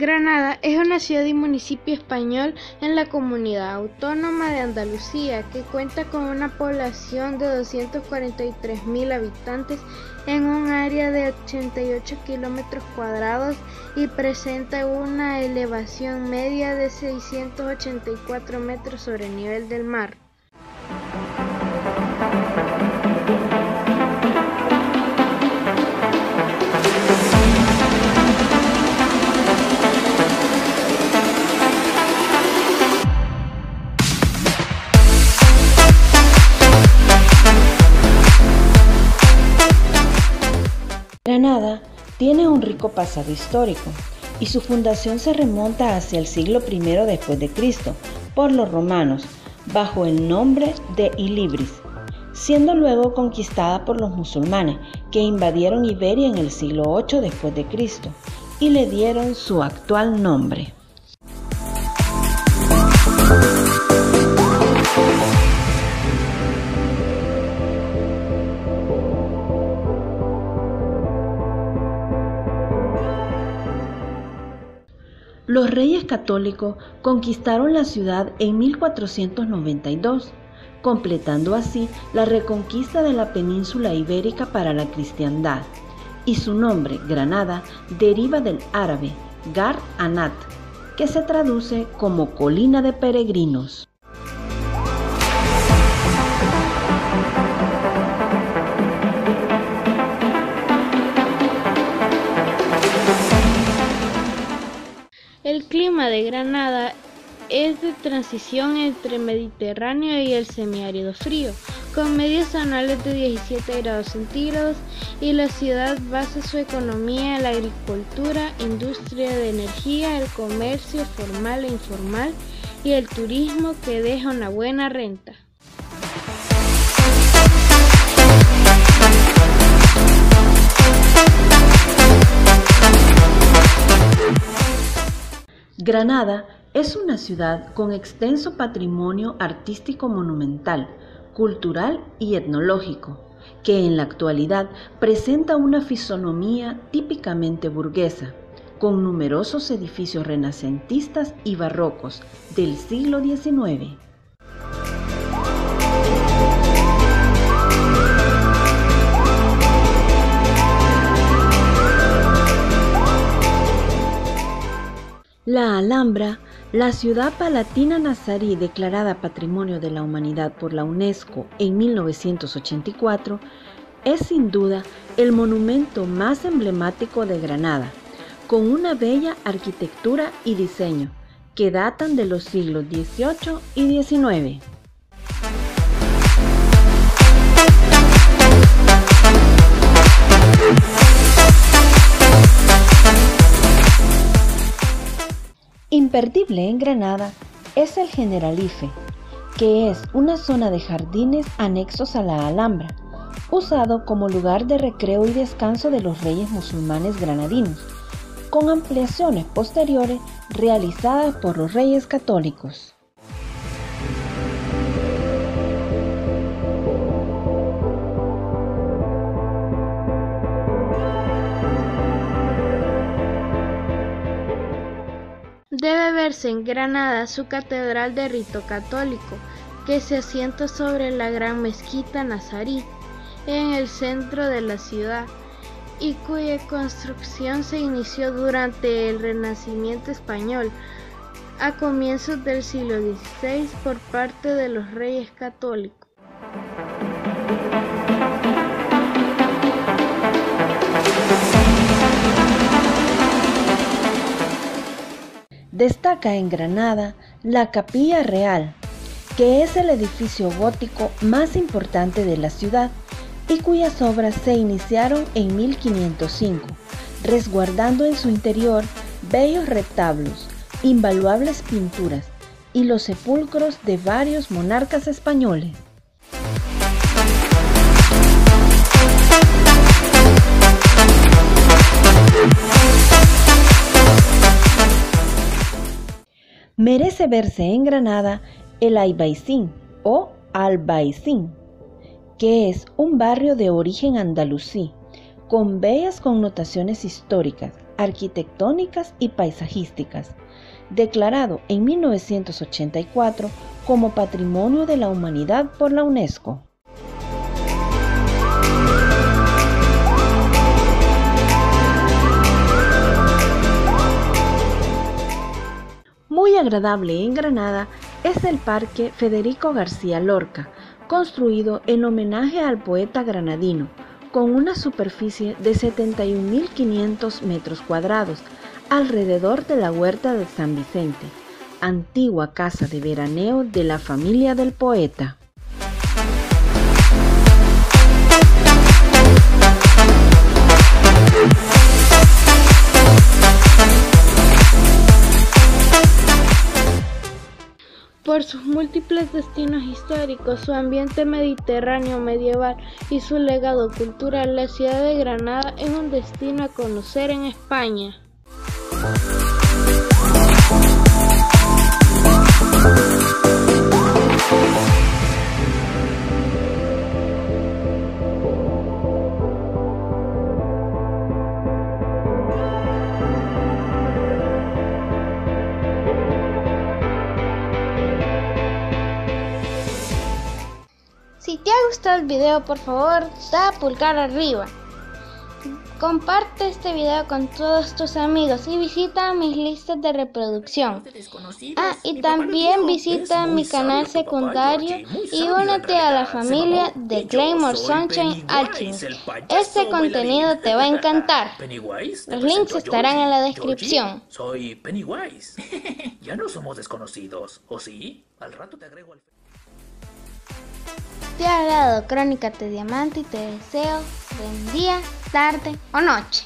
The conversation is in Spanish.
Granada es una ciudad y municipio español en la comunidad autónoma de Andalucía que cuenta con una población de 243.000 habitantes en un área de 88 kilómetros cuadrados y presenta una elevación media de 684 metros sobre el nivel del mar. Tiene un rico pasado histórico y su fundación se remonta hacia el siglo I después de Cristo por los romanos bajo el nombre de Ilibris, siendo luego conquistada por los musulmanes que invadieron Iberia en el siglo VIII después de Cristo y le dieron su actual nombre. Los reyes católicos conquistaron la ciudad en 1492, completando así la reconquista de la península ibérica para la cristiandad, y su nombre, Granada, deriva del árabe Gar Anat, que se traduce como colina de peregrinos. El clima de Granada es de transición entre Mediterráneo y el semiárido frío, con medias anuales de 17 grados centígrados y la ciudad basa su economía en la agricultura, industria de energía, el comercio formal e informal y el turismo que deja una buena renta. Granada es una ciudad con extenso patrimonio artístico monumental, cultural y etnológico, que en la actualidad presenta una fisonomía típicamente burguesa, con numerosos edificios renacentistas y barrocos del siglo XIX. La Alhambra, la ciudad palatina nazarí declarada Patrimonio de la Humanidad por la UNESCO en 1984, es sin duda el monumento más emblemático de Granada, con una bella arquitectura y diseño que datan de los siglos XVIII y XIX. Imperdible en Granada es el Generalife, que es una zona de jardines anexos a la Alhambra, usado como lugar de recreo y descanso de los reyes musulmanes granadinos, con ampliaciones posteriores realizadas por los reyes católicos. En Granada su catedral de rito católico, que se asienta sobre la gran mezquita nazarí, en el centro de la ciudad, y cuya construcción se inició durante el Renacimiento español, a comienzos del siglo XVI por parte de los reyes católicos. Destaca en Granada la Capilla Real, que es el edificio gótico más importante de la ciudad y cuyas obras se iniciaron en 1505, resguardando en su interior bellos retablos, invaluables pinturas y los sepulcros de varios monarcas españoles. Merece verse en Granada el Albaicín o Albaicín, que es un barrio de origen andalusí, con bellas connotaciones históricas, arquitectónicas y paisajísticas, declarado en 1984 como Patrimonio de la Humanidad por la UNESCO. Muy agradable en Granada es el Parque Federico García Lorca, construido en homenaje al poeta granadino, con una superficie de 71.500 metros cuadrados alrededor de la huerta de San Vicente, antigua casa de veraneo de la familia del poeta. Por sus múltiples destinos históricos, su ambiente mediterráneo medieval y su legado cultural, la ciudad de Granada es un destino a conocer en España. Si te ha gustado el video, por favor, da pulgar arriba. Comparte este video con todos tus amigos y visita mis listas de reproducción. Ah, y también visita mi canal secundario y únete a la familia de Claymore Sunshine Alchemist. Este contenido te va a encantar. Los links estarán en la descripción. Soy Pennywise. ya no somos desconocidos, ¿o sí? Al rato te agrego al... Te ha dado Crónica de Diamante y te deseo buen día, tarde o noche.